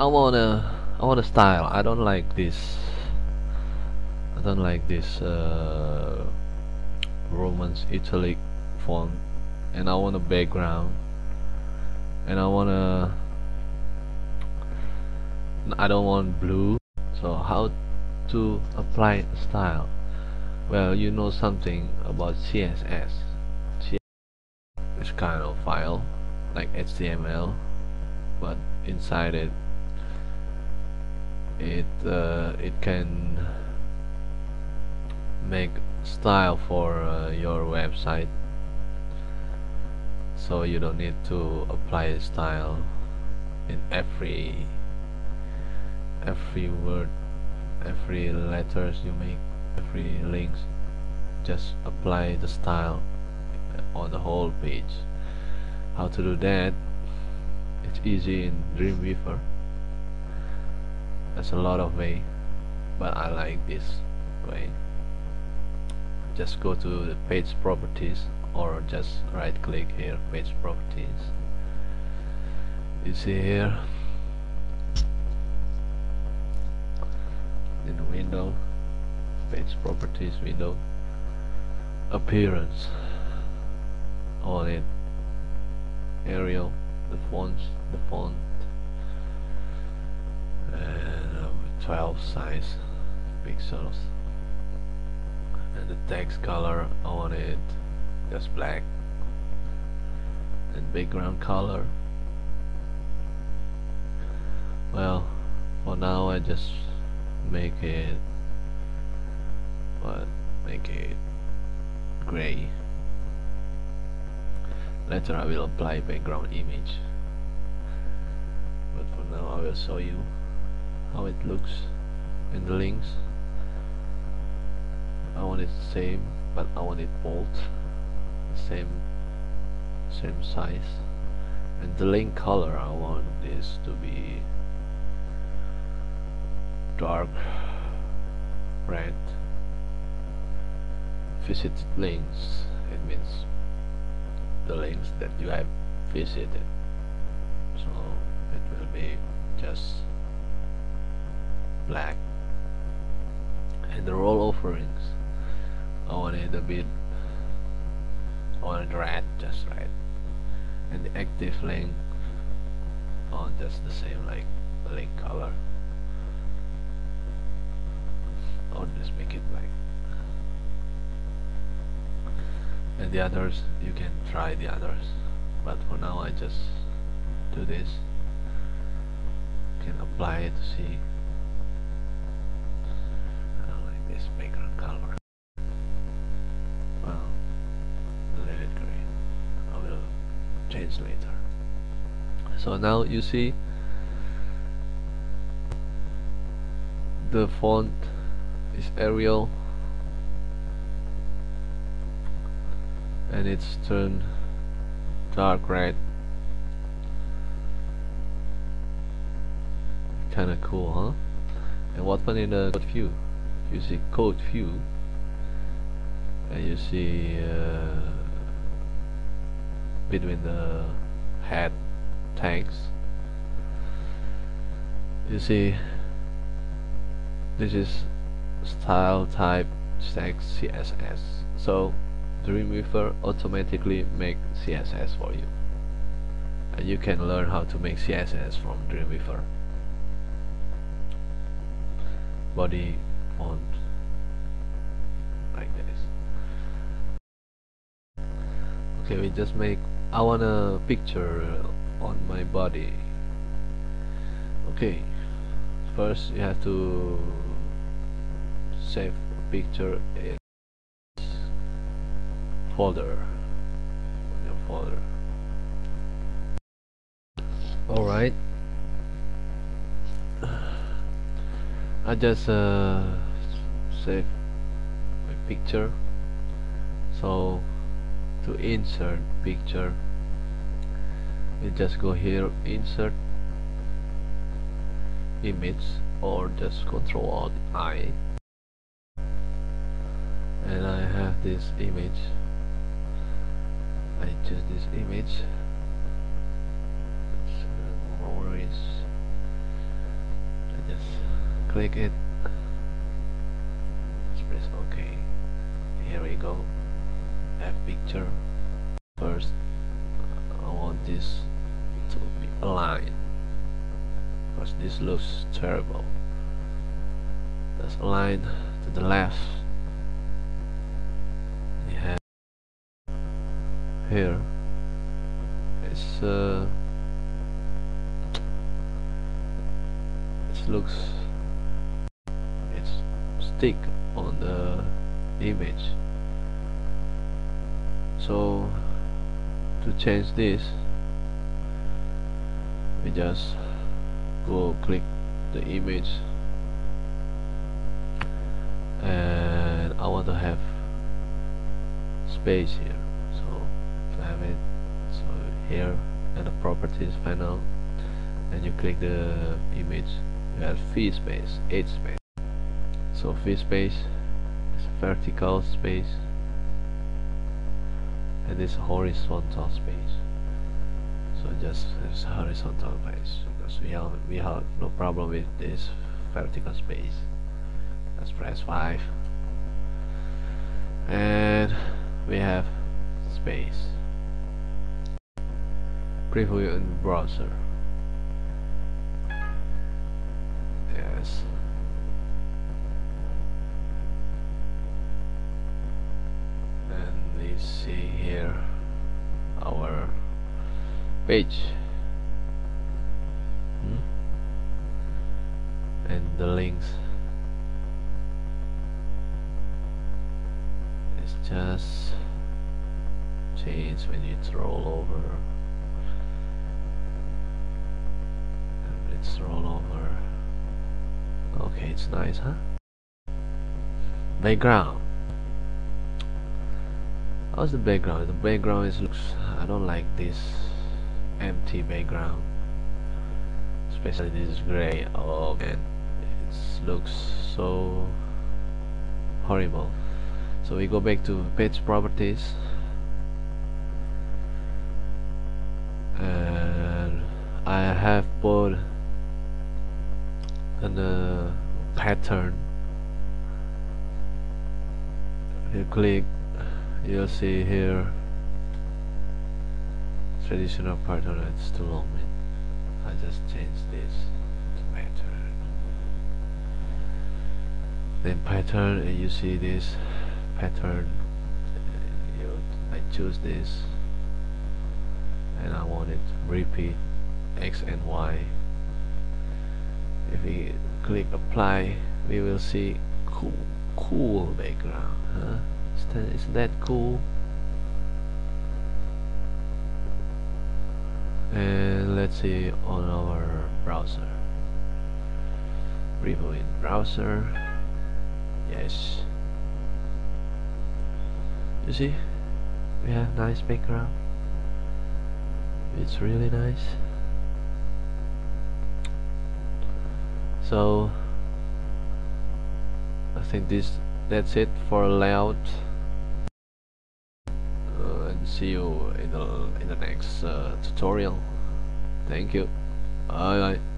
I wanna I want a style. I don't like this. I don't like this uh, Romance italic font. And I want a background. And I wanna I don't want blue. So how to apply style? Well you know something about CSS it's kind of file like HTML but inside it it uh, it can make style for uh, your website. So you don't need to apply style in every every word every letters you make every links. Just apply the style on the whole page. How to do that? It's easy in Dreamweaver there's a lot of way but I like this way. Just go to the page properties or just right click here page properties. You see here? In the window page properties window appearance on it Arial the fonts the font 12 size pixels. And the text color on it just black. And background color. Well for now I just make it what make it gray. Later I will apply background image. But for now I will show you how it looks in the links. I want it same but I want it bold. Same same size. And the link color I want this to be dark red. Visited links it means the links that you have visited. So it will be just black. And the rollover links I want it a bit I want it red just right. And the active link on oh, just the same like link color. Or just make it black. And the others you can try the others. But for now I just do this. Can apply it to see I don't like this background color well let it green I will change later so now you see the font is Arial. And it's turned dark red. Kinda cool huh? And what fun in the code view? You see code view. And you see uh, between the head tags you see this is style type text CSS so Dreamweaver automatically make CSS for you. And you can learn how to make CSS from Dreamweaver body font like this. Okay we just make I want a picture on my body. Okay first you have to save a picture in folder your folder. Alright I just uh, save my picture. So to insert picture you just go here insert image or just control alt I. And I have this image. I choose this image. So, no worries. I just click it let's press ok here we go F picture first I want this to be aligned because terrible. Let's align to the left. We have here. It's uh, it looks it's stick on the image. So to change this we just go click the image. And I want to have space here. So have it so here and the properties panel and you click the image. You have free space H space. So free space is vertical space. And this horizontal space. So just horizontal space because we have we have no problem with this vertical space. Let's press 5 and we have space. Preview in browser. Yes. And we see here our page hmm? and the links. It's just change when you roll over. And it's roll over. Okay it's nice huh? Background. How's the background? The background is looks I don't like this empty background. Especially this gray. Oh man looks so horrible. So we go back to page properties. And I have put an uh, pattern. You click you'll see here traditional pattern it's too long man. I just changed this to pattern then pattern and you see this pattern you, I choose this and I want it repeat X and Y. If we click apply we will see cool cool background huh? is that, isn't that cool? And let's see on our browser. In browser yes. You see we have nice background. It's really nice. So I think this that's it for layout. Uh, and see you in the in the next uh, tutorial. Thank you. Bye, bye.